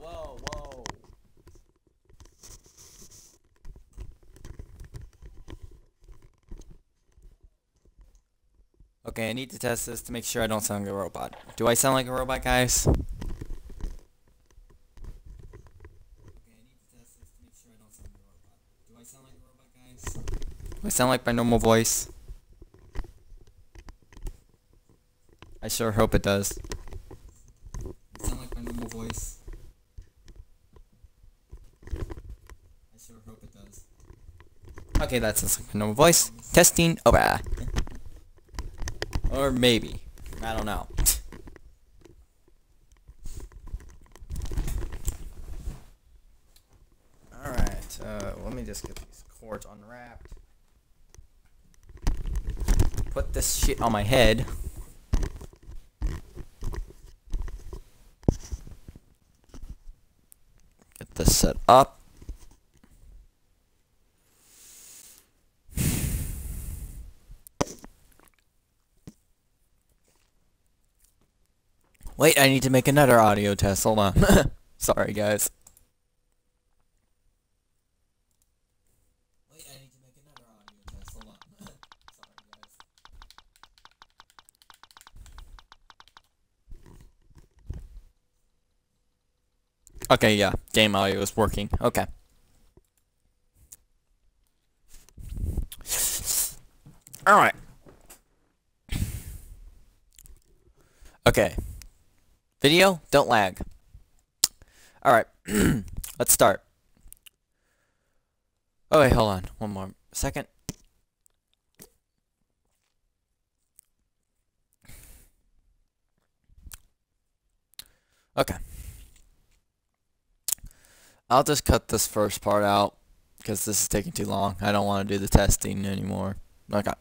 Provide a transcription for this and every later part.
whoa, whoa. Okay, I need to test this to make sure I don't sound like a robot. Do I sound like a robot, guys? Do I sound like my normal voice? I sure hope it does. Okay, that sounds like my normal voice. Testing over. Or maybe. I don't know. Alright, uh, let me just get these cords unwrapped. Put this shit on my head. Get this set up. Wait, I need to make another audio test. Hold on. Sorry, guys. Wait, I need to make another audio test. Hold on. Sorry, guys. Okay, yeah. Game audio is working. Okay. Alright. Okay. Video, don't lag. Alright, let's start. Oh wait, hold on. One more second. Okay. I'll just cut this first part out because this is taking too long. I don't want to do the testing anymore. Okay.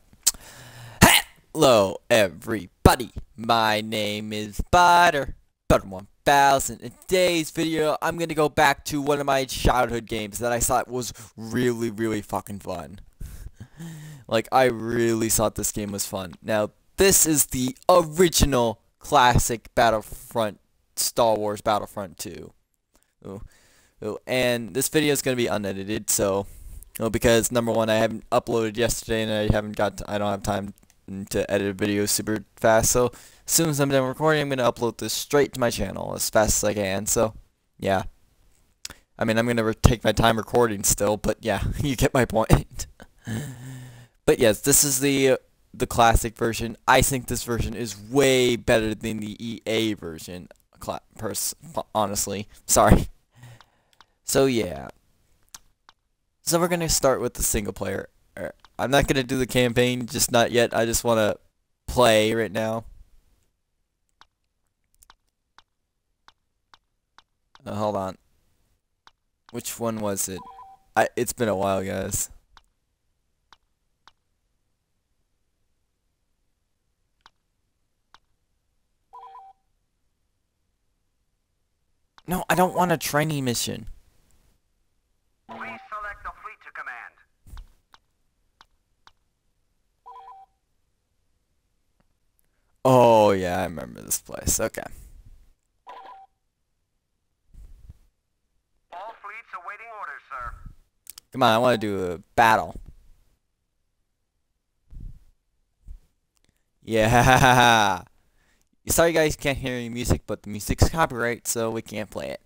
Hello, everybody. My name is Butter. Butter 1000. In today's video, I'm going to go back to one of my childhood games that I thought was really, really fucking fun. like, I really thought this game was fun. Now, this is the original classic Battlefront Star Wars Battlefront 2. Ooh. Ooh. And this video is going to be unedited, so... Well, because number one, I haven't uploaded yesterday, and I haven't got, to, I don't have time to edit a video super fast. So as soon as I'm done recording, I'm gonna upload this straight to my channel as fast as I can. So yeah, I mean I'm gonna take my time recording still, but yeah, you get my point. but yes, this is the the classic version. I think this version is way better than the EA version. Honestly, sorry. So yeah. So we're gonna start with the single player. Er, I'm not gonna do the campaign, just not yet. I just wanna play right now. Uh, hold on. Which one was it? I, it's been a while, guys. No, I don't want a training mission. Please select the fleet to command. Oh, yeah, I remember this place. Okay. All fleets awaiting orders, sir. Come on, I want to do a battle. Yeah. Sorry you guys can't hear any music, but the music's copyright, so we can't play it.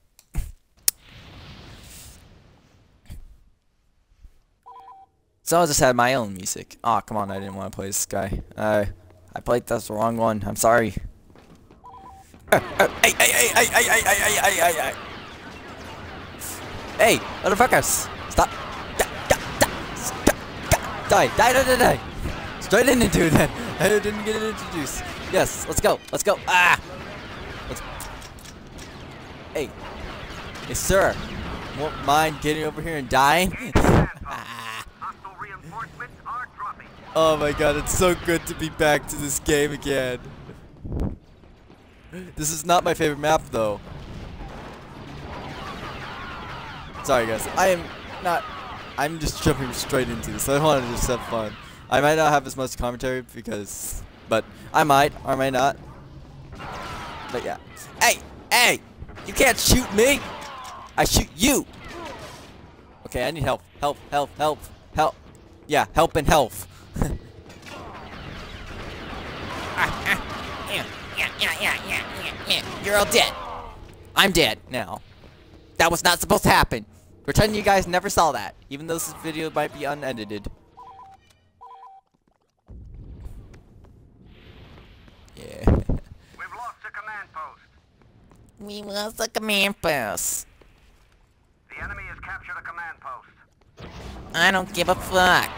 so I just had my own music. Aw, oh, come on, I didn't want to play this guy. Uh, I played that's the wrong one. I'm sorry. Hey, hey, hey, hey, hey, hey, hey, hey, hey, hey, hey. Hey, motherfuckers! Stop! Die, die, die, die, die! Straight into then. I didn't get it introduced. Yes, let's go, let's go. Ah! Let's... Hey. Hey, sir. Won't mind getting over here and dying? Oh my god, it's so good to be back to this game again. This is not my favorite map though. Sorry guys, I am not, I'm just jumping straight into this. I want to just have fun. I might not have as much commentary because, but I might or I might not. But yeah. Hey, hey, you can't shoot me. I shoot you. Okay, I need help, help, help, help, help. Yeah, help and health. You're all dead. I'm dead now. That was not supposed to happen. Pretend you guys never saw that, even though this video might be unedited. Yeah. We've lost the command post. We lost the command post. The enemy has captured a command post. I don't give a fuck.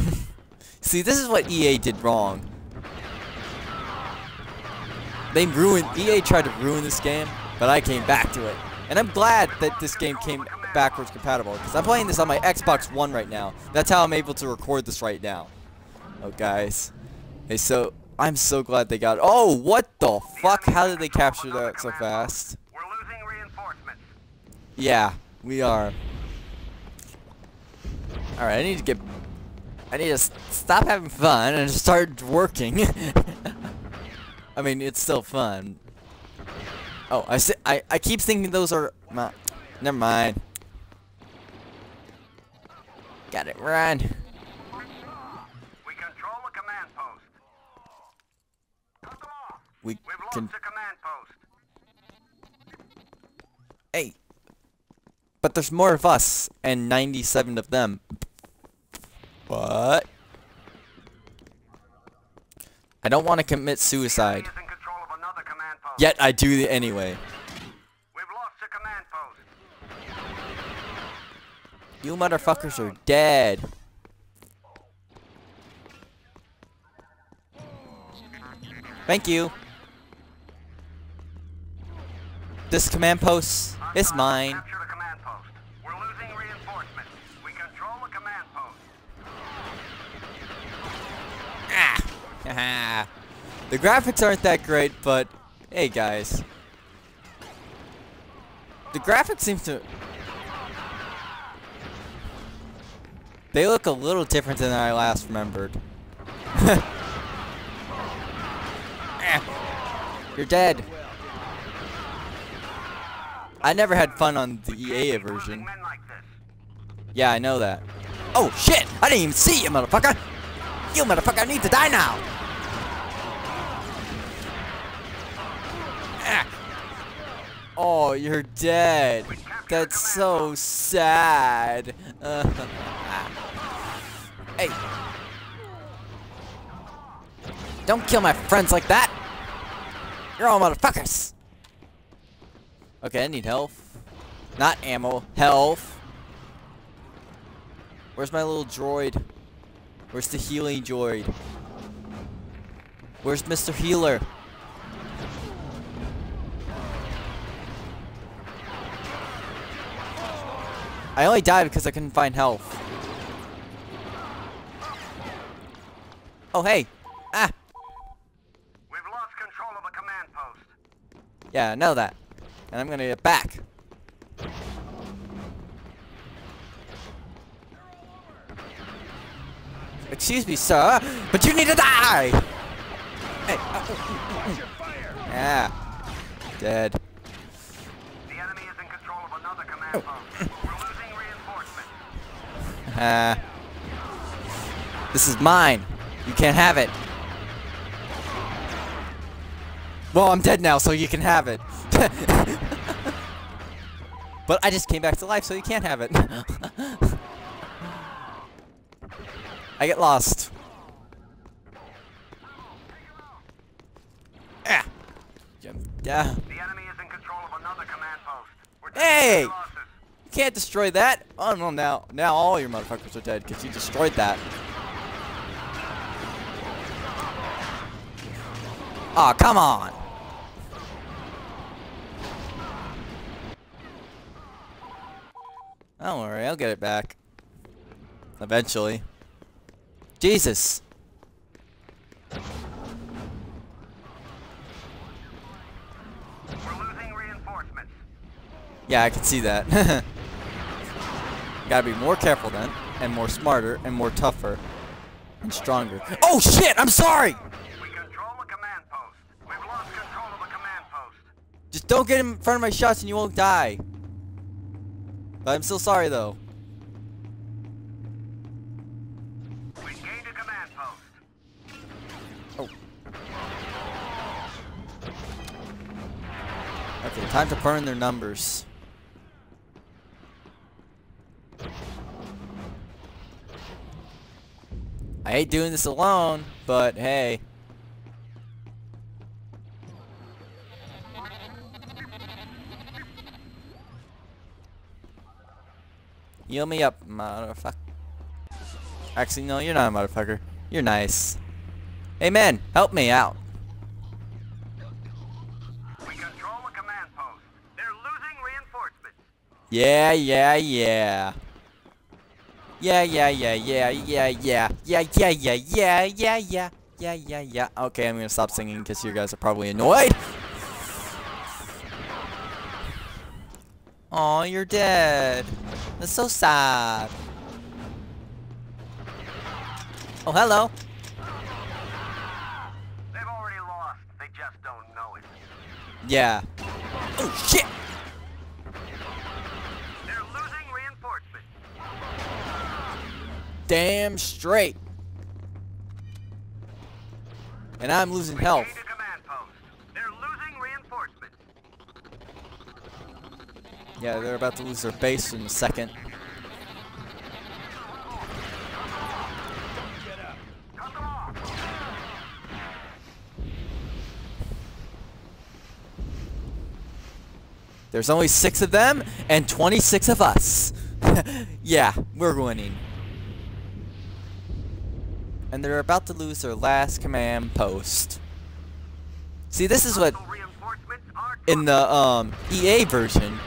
See, this is what EA did wrong. They ruined, EA tried to ruin this game, but I came back to it. And I'm glad that this game came backwards compatible, because I'm playing this on my Xbox One right now. That's how I'm able to record this right now. Oh, guys. Hey, so, I'm so glad they got it. Oh, what the fuck? How did they capture that so fast? We're losing reinforcements. Yeah, we are. Alright, I need to get... I need to stop having fun and start working. I mean, it's still fun. Oh, I, I, I keep thinking those are... My, never mind. Got it, run. We control the command post. Cut them off. We We've lost the command post. Hey. But there's more of us, and 97 of them. What? I don't want to commit suicide. Enemy is in control of another command post. Yet I do it anyway. You motherfuckers are dead. Thank you. This command post is mine. Captured a command post. We're losing reinforcements. We control the command post. Ah. the graphics aren't that great, but hey guys. The graphics seem to They look a little different than I last remembered. You're dead. I never had fun on the EA version. Yeah, I know that. Oh shit! I didn't even see you, motherfucker! You motherfucker I need to die now! Ah. Oh, you're dead. That's so sad. Hey. Don't kill my friends like that! You're all motherfuckers! Okay, I need health. Not ammo. Health. Where's my little droid? Where's the healing droid? Where's Mr. Healer? I only died because I couldn't find health. Oh, hey. Ah. We've lost control of the command post. Yeah, I know that. And I'm gonna get back. Excuse me, sir, but you need to die! Hey. uh, uh, uh, uh. Yeah. Dead. The enemy is in control of another command post. We're losing reinforcements. Ah. this is mine. You can't have it. Well, I'm dead now, so you can have it. but I just came back to life, so you can't have it. I get lost. Ah. Yeah. The enemy is in control of another command post. We're taking Hey! You can't destroy that. Oh no, now now all your motherfuckers are dead because you destroyed that. Aw, oh, come on. Don't worry, I'll get it back. Eventually. Jesus. We're losing reinforcements. Yeah, I can see that. Gotta be more careful then, and more smarter, and more tougher, and stronger. Oh shit! I'm sorry! Just don't get in front of my shots and you won't die. But I'm still sorry though. Oh. Okay, time to burn their numbers. I hate doing this alone, but hey. Heal me up, motherfucker. Actually, no, you're not a motherfucker. You're nice. Hey, man, help me out. We control the command post. They're losing reinforcements. Yeah, yeah, yeah. Yeah, yeah, yeah, yeah, yeah, yeah, yeah, yeah, yeah, yeah, yeah, yeah, yeah, yeah, yeah. Okay, I'm gonna stop singing because you guys are probably annoyed. Aw, you're dead. That's so sad. Oh, hello. They've already lost. They just don't know it. Yeah. Oh, shit! They're losing reinforcements. Damn straight. And I'm losing health. Gained a command post. They're losing reinforcements. Yeah, they're about to lose their base in a second. Cut them off. There's only six of them and 26 of us. yeah, we're winning. And they're about to lose their last command post. See, this is what Hostile reinforcements are in the um, EA version,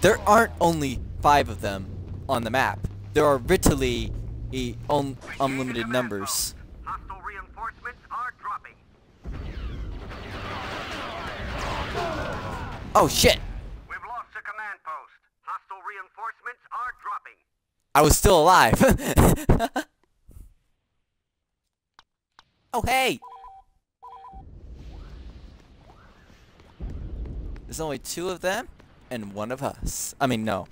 there aren't only five of them on the map. There are literally a un unlimited numbers. Hostile reinforcements are dropping. Oh shit! We've lost a command post. Hostile reinforcements are dropping. I was still alive. oh hey! There's only two of them and one of us. I mean, no.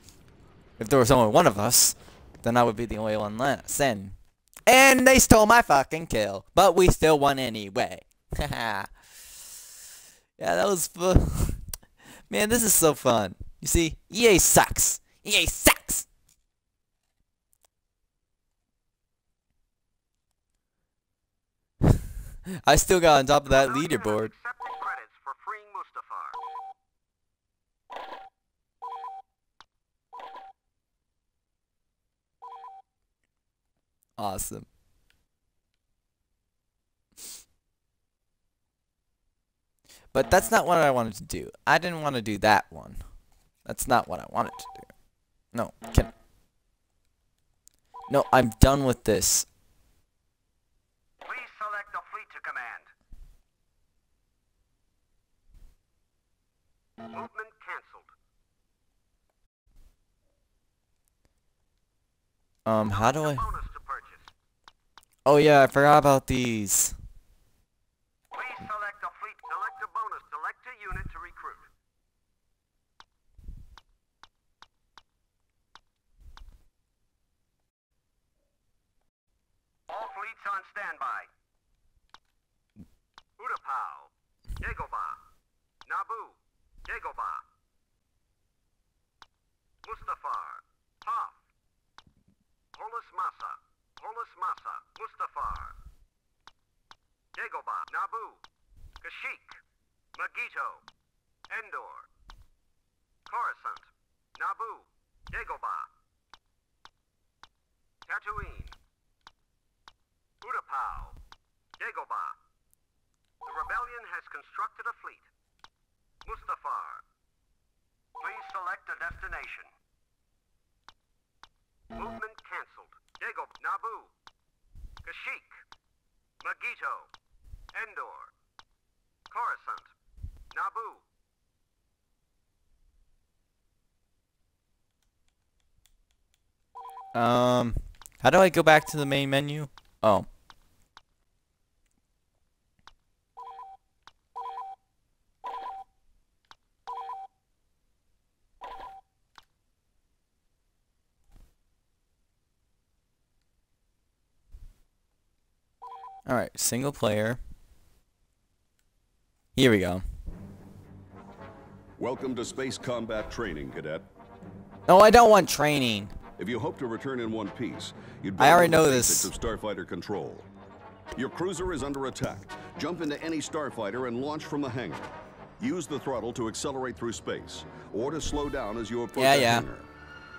If there was only one of us, then I would be the only one left. Then. And they stole my fucking kill. But we still won anyway. yeah, that was fun. Man, this is so fun. You see, EA sucks. EA sucks. I still got on top of that leaderboard. Awesome. But that's not what I wanted to do. I didn't want to do that one. That's not what I wanted to do. No, can No, I'm done with this. Please select a fleet to command. Movement cancelled. Um, how do I Bonus to purchase. Oh yeah, I forgot about these. Please select a fleet. Select a bonus. Select a unit to recruit. All fleets on standby. Utapau, Dagobah, Naboo, Dagobah, Mustafar, Hoth, Polis Massa, Polis Massa, Mustafar, Dagobah, Naboo, Kashyyyk, Mygeeto, Endor, Coruscant, Naboo, Dagobah, Tatooine, Utapau, Dagobah. The rebellion has constructed a fleet. Mustafar. Please select a. Movement cancelled. Dagobah, Naboo, Kashyyyk, Mygeeto, Endor, Coruscant, Naboo. Um, how do I go back to the main menu? Oh. Alright, single player. Here we go. Welcome to space combat training, cadet. No, I don't want training. If you hope to return in one piece, you'd I already know this. of starfighter control. Your cruiser is under attack. Jump into any starfighter and launch from the hangar. Use the throttle to accelerate through space, or to slow down as you approach Yeah, the yeah. hangar.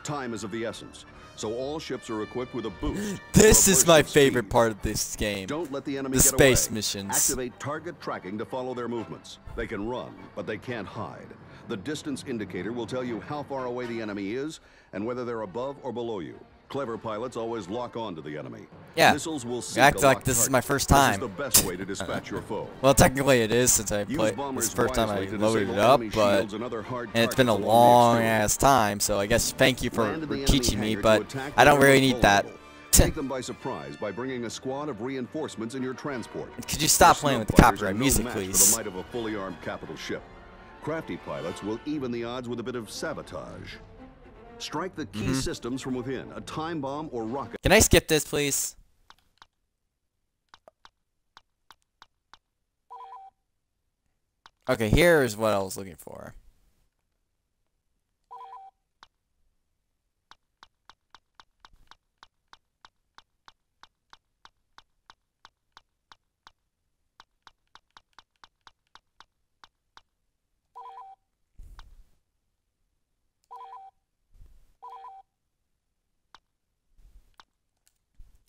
Time is of the essence, so all ships are equipped with a boost. This is my favorite speed. part of this game. Don't let the enemy The space away. missions. Activate target tracking to follow their movements. They can run, but they can't hide. The distance indicator will tell you how far away the enemy is and whether they're above or below you. Clever pilots always lock on to the enemy. Yeah. Missiles will seek Act like this is my first This time. is the best way to dispatch your foe. Well, technically it is since I played bombers this first time I loaded it up, but and and it's been a the long ass time. So I guess thank you for, Land in the for enemy teaching me, but I don't really need that. Take them by surprise by bringing a squad of reinforcements in your transport. Could you stop playing with the copyright no music, please? For the might of a fully armed capital ship. Crafty pilots will even the odds with a bit of sabotage. Strike the key Mm-hmm. systems from within, a time bomb or rocket. Can I skip this, please? Okay, here is what I was looking for.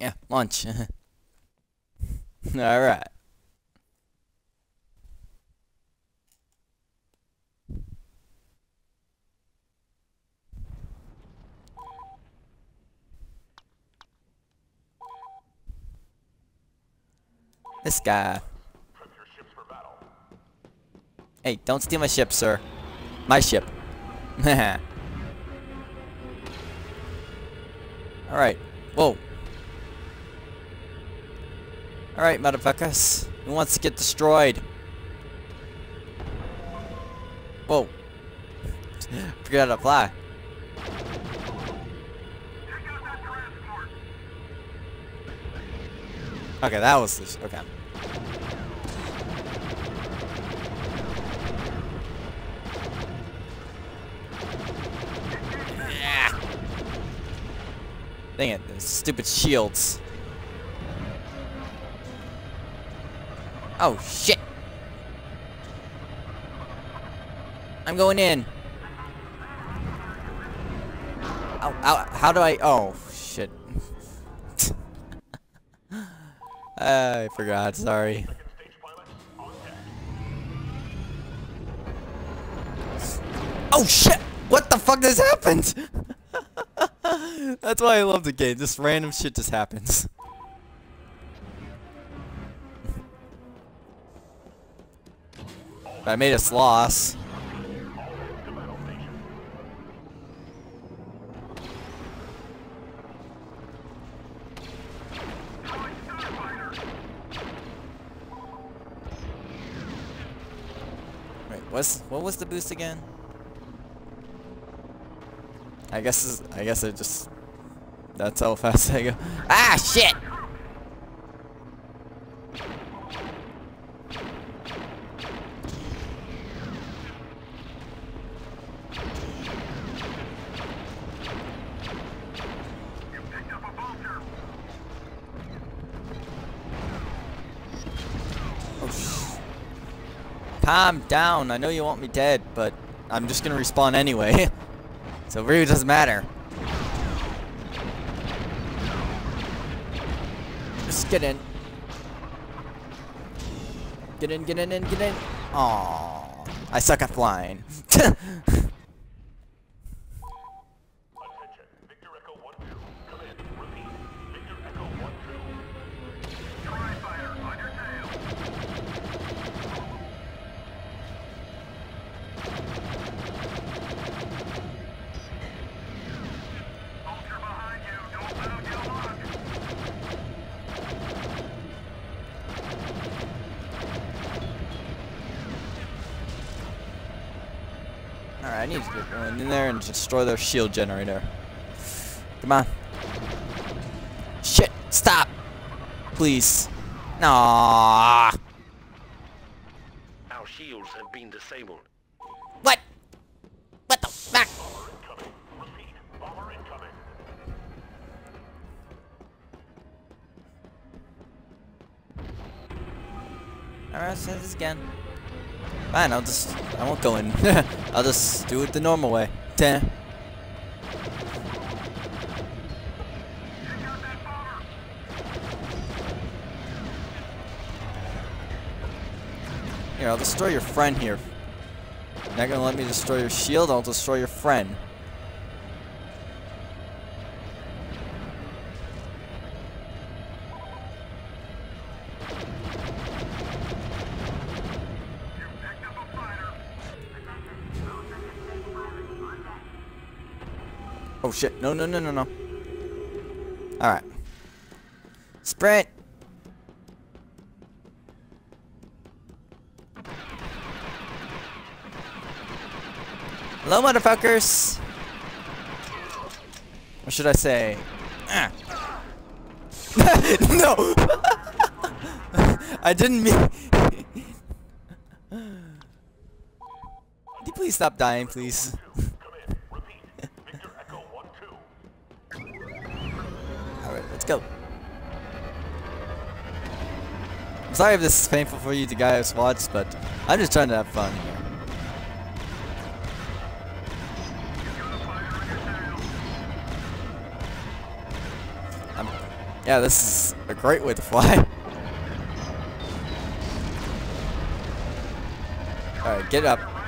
Yeah, lunch. Alright. This guy. Hey, don't steal my ship, sir. My ship. Alright. Whoa. Alright, motherfuckers. Who wants to get destroyed? Whoa. Forgot how to fly. Okay, that was this. Okay. Dang it, stupid shields. Oh, shit. I'm going in. Oh, ow, how do I? Oh, shit. I forgot, sorry. Oh shit! What the fuck just happened? That's why I love the game. This random shit just happens. I made us loss. Wait, what's what was the boost again? I guess I guess it just that's how fast I go. Ah shit! Calm down. I know you want me dead, but I'm just gonna respawn anyway. so really doesn't matter. Just get in. Get in, get in, in, get in. Aww. I suck at flying. destroy their shield generator. Come on. Shit, stop! Please. No. Our shields have been disabled. What? What the fuck? Alright, say this again. Fine, I'll just... I won't go in. I'll just do it the normal way. Ten. Here, I'll destroy your friend here. You're not gonna let me destroy your shield, I'll destroy your friend. Shit, no, no, no, no, no. Alright. Sprint! Hello, motherfuckers! What should I say? Ah. no! I didn't mean... Can you please stop dying, please? Go. I'm sorry if this is painful for you to guys watch, but I'm just trying to have fun here. Um, yeah, this is a great way to fly. Alright, get up.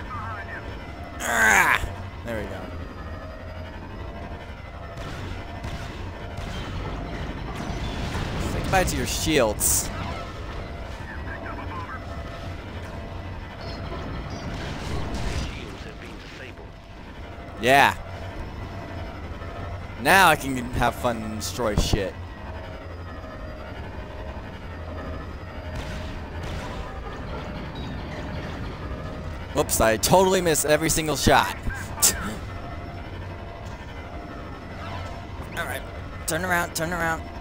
Goodbye to your shields. Yeah. Now I can have fun and destroy shit. Whoops, I totally missed every single shot. Alright, turn around, turn around.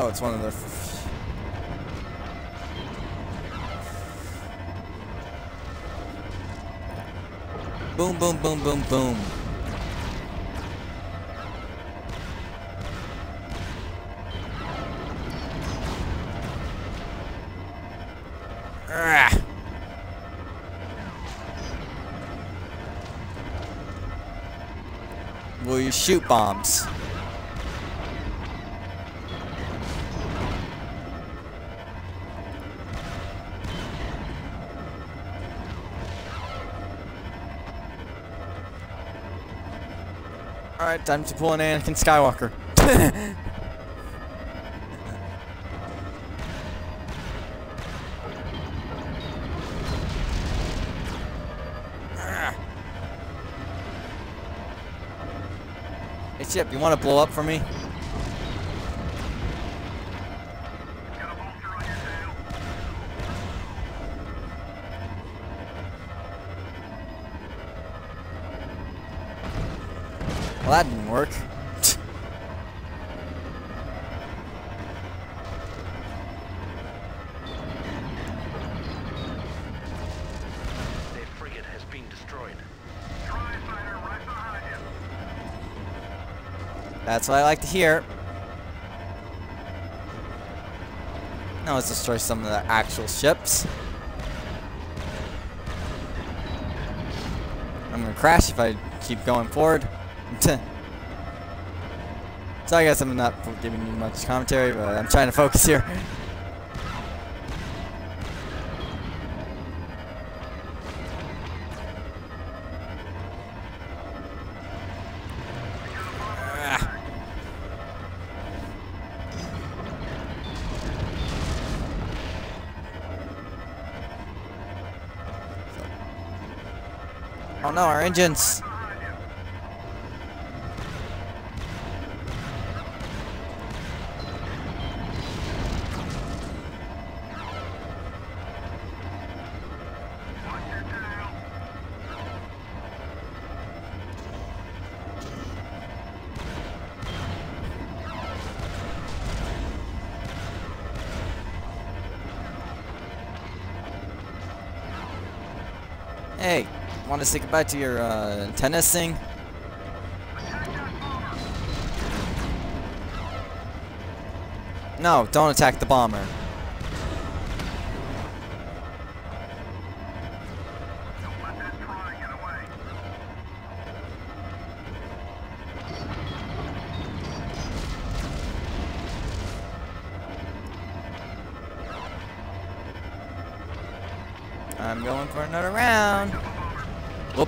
Oh, it's one of the... Boom, boom, boom, boom, boom. Ah. Will you shoot bombs? Time to pull an Anakin Skywalker. hey Chip, you want to blow up for me? Well, that didn't work. Their frigate has been destroyed. That's what I like to hear. Now let's destroy some of the actual ships. I'm gonna crash if I keep going forward. So I guess I'm not giving you much commentary, but I'm trying to focus here. Ah. Oh no, our engines! Want to say goodbye to your uh, tennis thing? No, don't attack the bomber.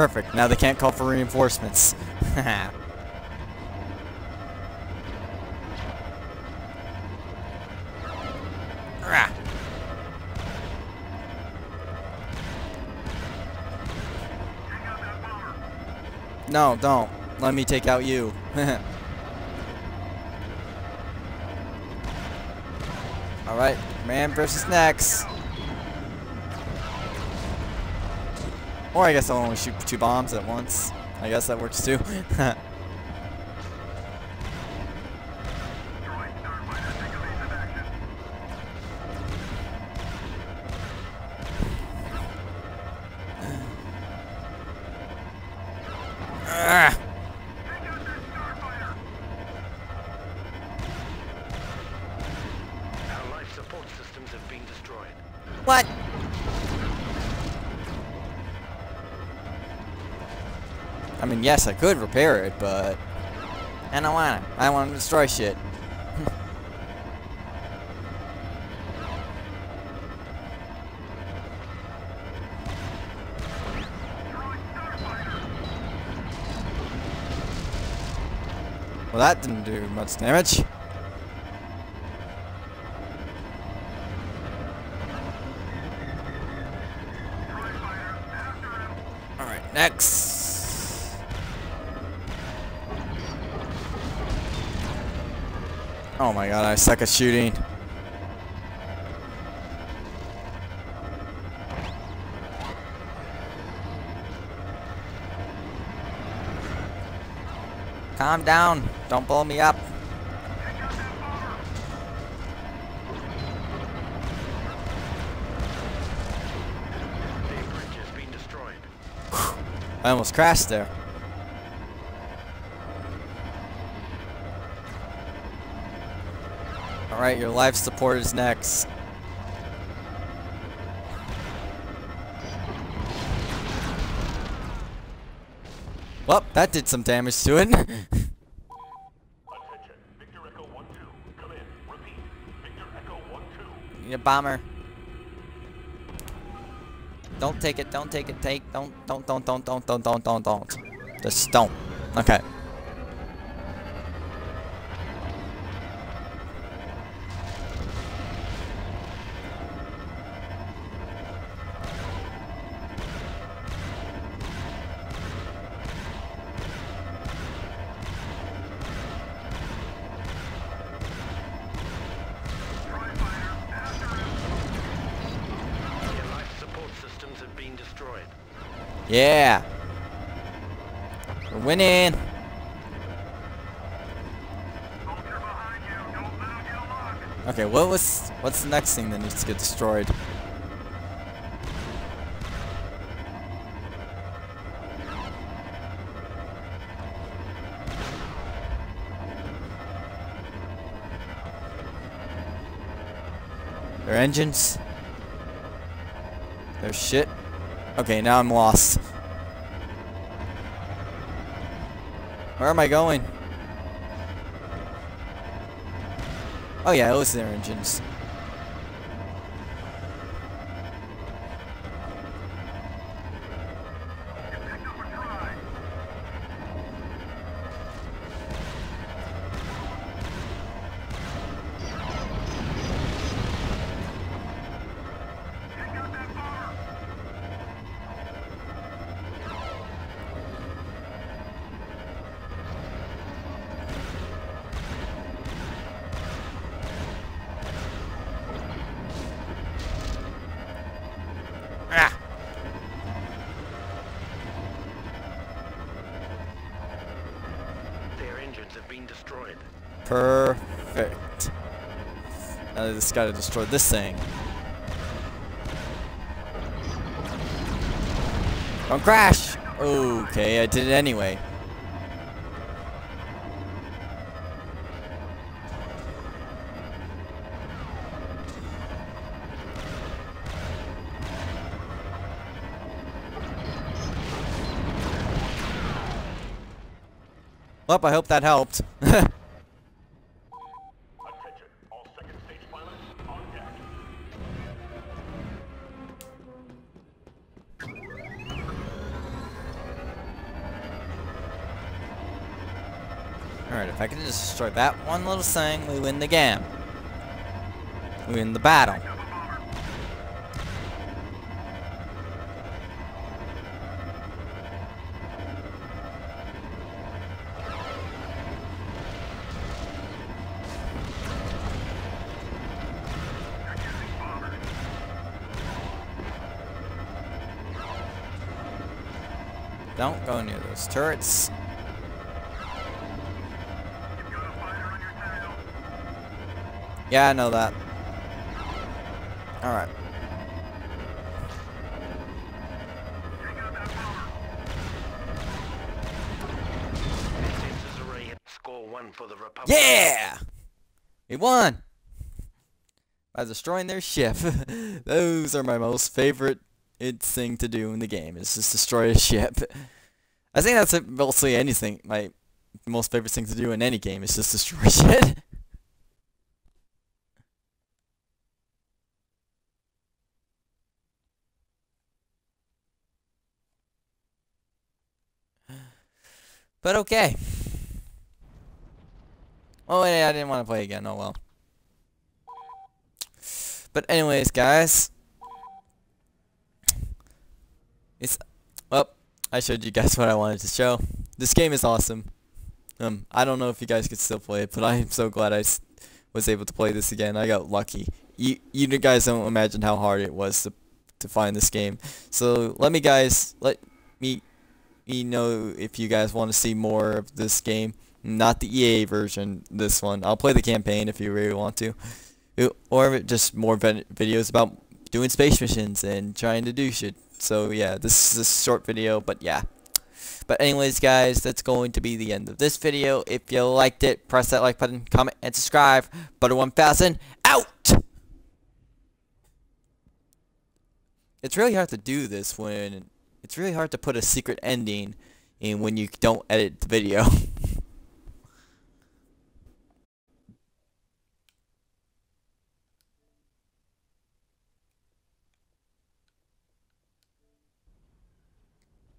Perfect. Now they can't call for reinforcements. No, don't. Let me take out you. Alright, man versus next. Or I guess I'll only shoot two bombs at once. I guess that works too. yes, I could repair it, but I don't want to. I want to destroy shit. Well, that didn't do much damage. Alright, next. Oh my god, I suck at shooting. Calm down. Don't blow me up. I almost crashed there. Alright, your life support is next. Well, that did some damage to it. Attention, Victor Echo 1-2. Come in. Repeat. Victor Echo 1-2. Need a bomber. Don't take it, don't take it, take, don't, don't, don't, don't, don't, don't, don't, don't, don't. Just don't. Okay. Yeah. We're winning. Okay, what was what's the next thing that needs to get destroyed? Their engines. Their shit. Okay, now I'm lost. Where am I going? Oh yeah, it was their engines. Perfect. Now I just gotta destroy this thing. Don't crash! Okay, I did it anyway. Well, I hope that helped. Just destroy that one little thing, we win the game. We win the battle. Don't go near those turrets. Yeah, I know that. Alright. Yeah! We won! By destroying their ship. Those are my most favorite thing to do in the game, is just destroy a ship. I think that's mostly anything. My most favorite thing to do in any game is just destroy shit. But okay. Oh, wait, I didn't want to play again. Oh, well. But anyways, guys. It's... Well, I showed you guys what I wanted to show. This game is awesome. Um, I don't know if you guys could still play it, but I am so glad I was able to play this again. I got lucky. You, you guys don't imagine how hard it was to, to find this game. So, let me guys, let me me know if you guys want to see more of this game. Not the EA version, this one. I'll play the campaign if you really want to. Or just more videos about doing space missions and trying to do shit. So yeah, this is a short video, but yeah. But anyways, guys, that's going to be the end of this video. If you liked it, press that like button, comment, and subscribe. Butter1000, out! It's really hard to do this when it's really hard to put a secret ending in when you don't edit the video.